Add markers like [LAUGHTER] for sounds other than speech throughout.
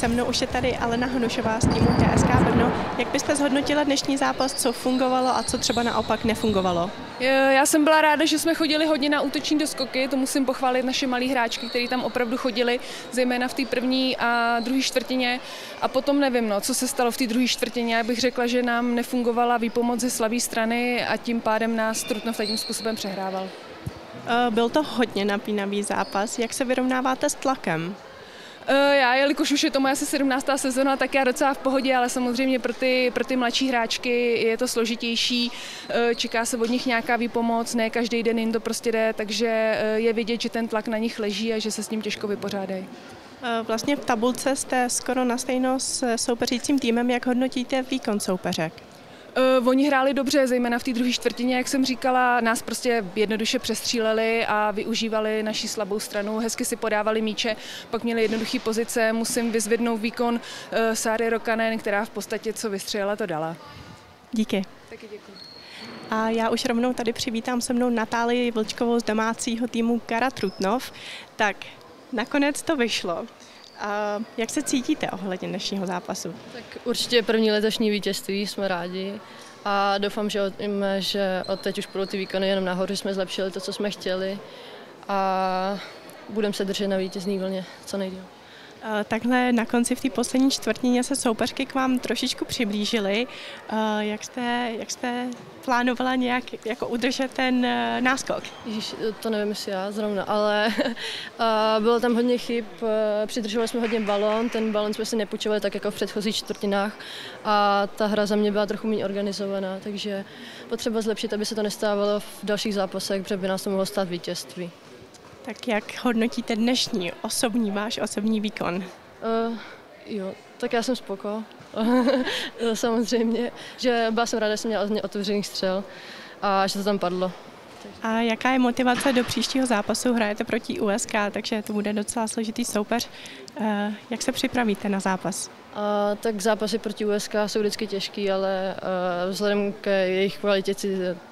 Se mnou už je tady Alena Hnušová z týmu TSK Brno. Jak byste zhodnotila dnešní zápas, co fungovalo a co třeba naopak nefungovalo? Já jsem byla ráda, že jsme chodili hodně na útoční doskoky, to musím pochválit naše malí hráčky, kteří tam opravdu chodili, zejména v té první a druhé čtvrtině. A potom nevím, no, co se stalo v té druhé čtvrtině. Já bych řekla, že nám nefungovala výpomoc ze slabé strany a tím pádem nás Trutnov takým způsobem přehrával. Eh, byl to hodně napínavý zápas. Jak se vyrovnáváte s tlakem? Eh, já, jelikož už je to moje asi 17. sezona, tak já docela v pohodě, ale samozřejmě pro ty, pro ty mladší hráčky je to složitější. Eh, čeká se od nich nějaká výpomoc, ne každý den jim to prostě jde, takže je vidět, že ten tlak na nich leží a že se s ním těžko vypořádají. Vlastně v tabulce jste skoro na stejno s soupeřícím týmem. Jak hodnotíte výkon soupeřek? Uh, oni hráli dobře, zejména v té druhé čtvrtině, jak jsem říkala, nás prostě jednoduše přestříleli a využívali naší slabou stranu, hezky si podávali míče, pak měli jednoduché pozice, musím vyzvednout výkon uh, Sáry Rokanen, která v podstatě co vystřelila, to dala. Díky. Taky děkuji. A já už rovnou tady přivítám se mnou Natálii Vlčkovou z domácího týmu Kara Trutnov. Tak, nakonec to vyšlo. A jak se cítíte ohledně dnešního zápasu? Tak určitě první letošní vítězství, jsme rádi a doufám, že od, že od teď už budou ty výkony jenom nahoru, jsme zlepšili to, co jsme chtěli a budeme se držet na vítězný vlně co nejdéle. Takhle na konci v té poslední čtvrtině se soupeřky k vám trošičku přiblížily. Jak jste, jak jste plánovala nějak jako udržet ten e, náskok? Ježiš, to nevím, jestli já zrovna, ale [LAUGHS] bylo tam hodně chyb, přidržovali jsme hodně balon, ten balon jsme si nepůjčovali tak jako v předchozích čtvrtinách a ta hra za mě byla trochu méně organizovaná, takže potřeba zlepšit, aby se to nestávalo v dalších zápasech, protože by nás to mohlo stát vítězství. Tak jak hodnotíte dnešní osobní, váš osobní výkon? Uh, jo, tak já jsem spoko. [LAUGHS] Samozřejmě, že byla jsem ráda, že jsem měla hodně otevřených střel a že to tam padlo. A jaká je motivace do příštího zápasu? Hrajete proti USK, takže to bude docela složitý soupeř. Eh, jak se připravíte na zápas? A, tak zápasy proti USK jsou vždycky těžký, ale uh, vzhledem k jejich kvalitě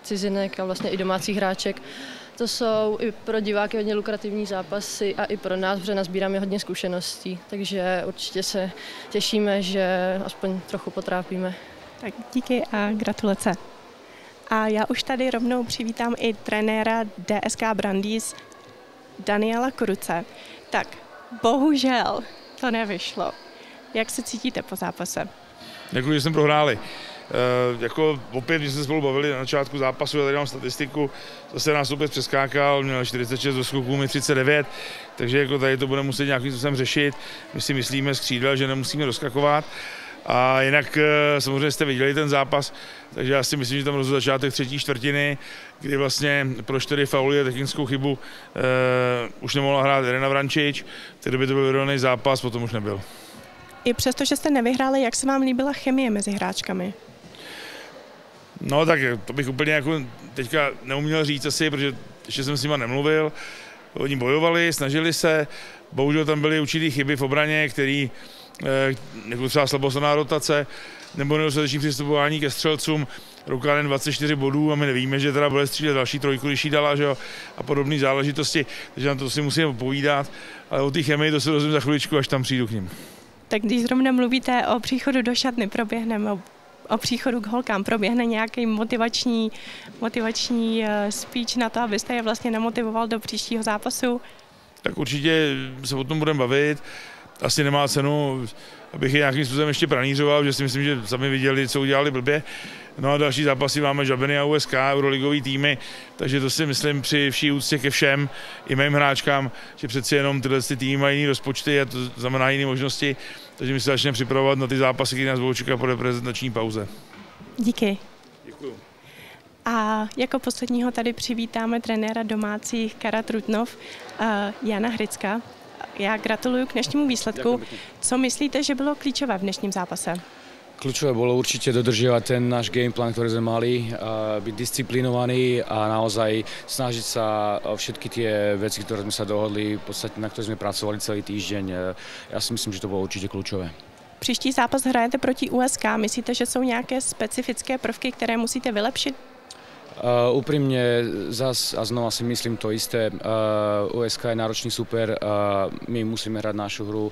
cizinek a vlastně i domácích hráček, to jsou i pro diváky hodně lukrativní zápasy a i pro nás, protože nazbíráme hodně zkušeností, takže určitě se těšíme, že aspoň trochu potrápíme. Tak díky a gratulace. A já už tady rovnou přivítám i trenéra DSK Brandýs Daniela Kruce. Tak, bohužel to nevyšlo. Jak se cítíte po zápase? Děkuji, že jsme prohráli. E, jako opět, když jsme spolu bavili na začátku zápasu, já tady mám statistiku, zase nás opět přeskákal, měl 46 do skoků, mi 39, takže jako tady to budeme muset nějakým způsobem řešit. My si myslíme z křídel, že nemusíme doskakovat. A jinak eh, samozřejmě jste viděli ten zápas, takže já si myslím, že tam rozhodl začátek třetí čtvrtiny, kdy vlastně pro čtyři fauly a technickou chybu uh, už nemohla hrát Irena Vrančič, tedy by to byl vyrovnaný zápas, potom už nebyl. I přesto, že jste nevyhráli, jak se vám líbila chemie mezi hráčkami? No tak to bych úplně jako teďka neuměl říct asi, protože ještě jsem s nima nemluvil. Oni bojovali, snažili se, bohužel tam byly určitý chyby v obraně, který Eh, jako třeba slabostná rotace nebo nedostatečný přistupování ke střelcům, Rukánen 24 bodů a my nevíme, že teda bude střílet další trojku, když jí dala, že jo, a podobné záležitosti, takže na to si musíme povídat, ale o té chemii to se dozvím za chviličku, až tam přijdu k ním. Tak když zrovna mluvíte o příchodu do šatny, proběhneme o, příchodu k holkám, proběhne nějaký motivační, motivační eh, speech na to, abyste je vlastně namotivoval do příštího zápasu? Tak určitě se o tom budeme bavit asi nemá cenu, abych je nějakým způsobem ještě pranířoval, že si myslím, že sami viděli, co udělali blbě. No a další zápasy máme Žabeny a USK, euroligový týmy, takže to si myslím při vší úctě ke všem, i mým hráčkám, že přeci jenom tyhle ty týmy mají jiné rozpočty a to znamená jiné možnosti, takže my se začneme připravovat na ty zápasy, které nás budou čekat po reprezentační pauze. Díky. Děkuji. A jako posledního tady přivítáme trenéra domácích Kara Trutnov, uh, Jana Hricka. Já gratuluju k dnešnímu výsledku. Co myslíte, že bylo klíčové v dnešním zápase? Kľúčové bolo určite dodržiavať ten náš gameplan, ktorý sme mali, byť disciplinovaný a naozaj snažiť sa o všetky tie veci, ktoré sme sa dohodli, v podstate na ktoré sme pracovali celý týždeň. Ja si myslím, že to bylo určitě klíčové. Příští zápas hrajete proti USK. Myslíte, že jsou nějaké specifické prvky, které musíte vylepšit? Uh, úprimne zas a znova si myslím to isté. Uh, USK je náročný super, uh, my musíme hrať našu hru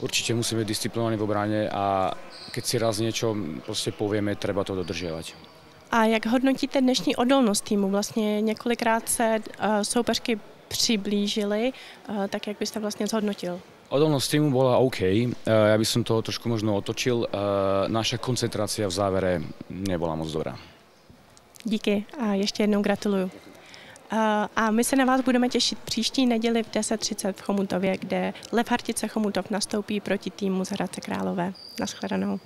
určite musíme byť disciplinovaní v obrane a keď si raz niečo proste povieme, treba to dodržiavať. A jak hodnotíte dnešní odolnost týmu? Vlastně několikrát se uh, soupeřky přiblížili, uh, tak jak byste vlastně zhodnotil? Odolnosť týmu bola OK, uh, ja by som to trošku možno otočil. Naša koncentrácia v závere nebola moc dobrá. Díky a ještě jednou gratuluju. A my se na vás budeme těšit příští neděli v 10.30 v Chomutově, kde Lev Hartice Chomutov nastoupí proti týmu z Hradce Králové. Naschledanou.